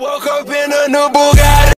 woke up in a new Bugatti.